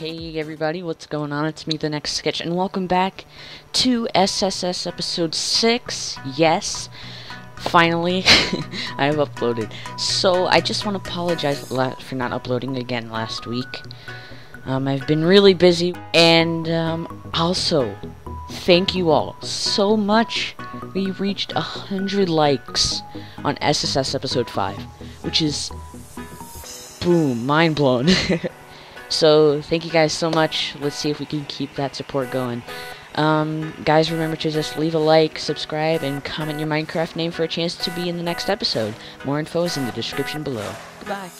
Hey everybody, what's going on? It's me, the next sketch, and welcome back to SSS episode 6. Yes, finally, I have uploaded. So, I just want to apologize for not uploading again last week. Um, I've been really busy, and um, also, thank you all so much. We reached 100 likes on SSS episode 5, which is, boom, mind blown. So thank you guys so much. Let's see if we can keep that support going. Um, guys, remember to just leave a like, subscribe, and comment your Minecraft name for a chance to be in the next episode. More info is in the description below. Goodbye.